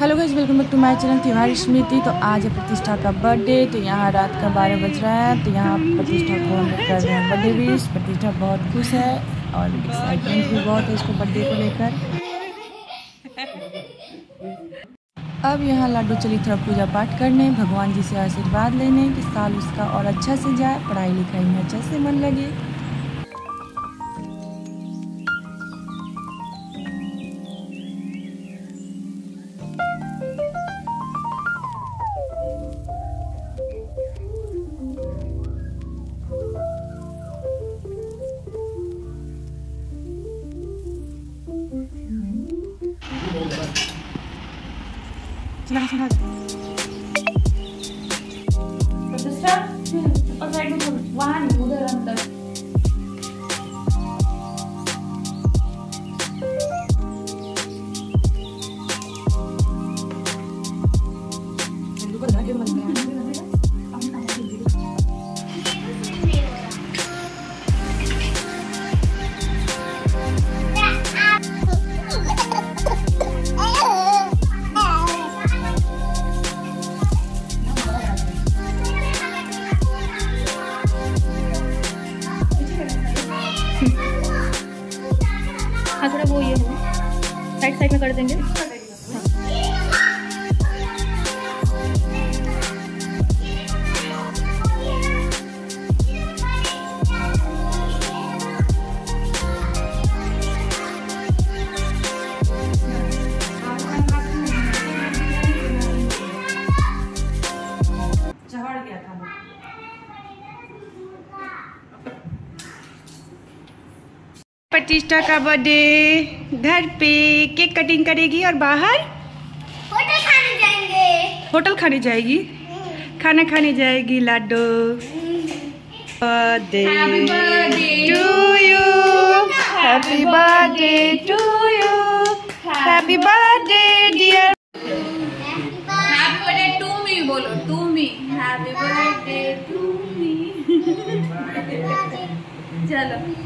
Hello guys welcome back to my channel त्योहार स्मृति तो आज है प्रतिष्ठा का बर्थडे तो यहाँ रात का बारह बज रहा है तो यहाँ प्रतिष्ठा को हम कर रहे हैं बर्थडे विश प्रतिष्ठा बहुत खुश है और एक्साइटमेंट भी बहुत है इसको बर्थडे को लेकर। अब यहाँ लाडू चली थोड़ा पूजा पाठ करने, भगवान जी से आशीर्वाद लेने कि साल उसका और अच्छा से जाए, पढ़ाई लिखाई में अच्छा से मन लगे। Silakan चला प्रतिष्ठा और साइड में वहाँ नहीं उधर अंदर हाँ साइड साइड में कर देंगे। प्रतिष्ठा का बर्थडे। घर पे केक कटिंग करेगी और बाहर होटल खाने जाएँगे। होटल खाने जाएगी। खाना खाने जाएगी लाडो। Birthday to you happy birthday to you happy birthday dear बोलो to me happy birthday to me चलो।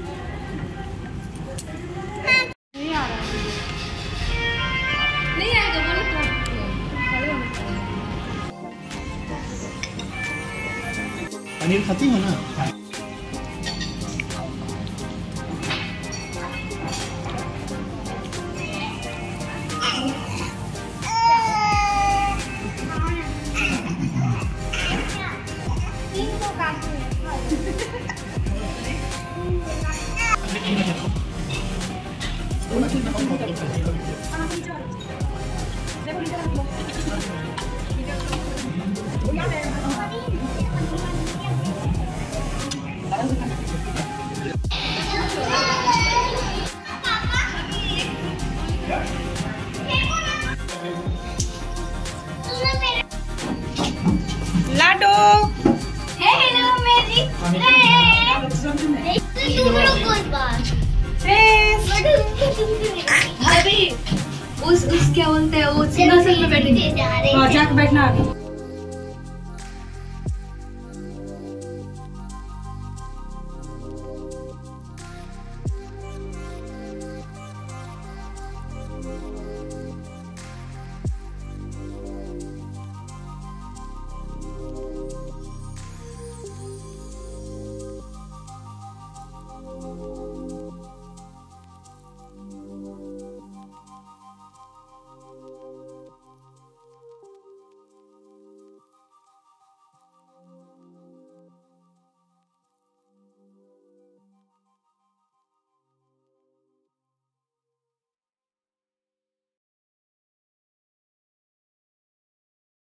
पनीर खाती हो ना लाडो उस उस क्या बोलते हैं वो सिंहासन में बैठेंगे। जाके बैठना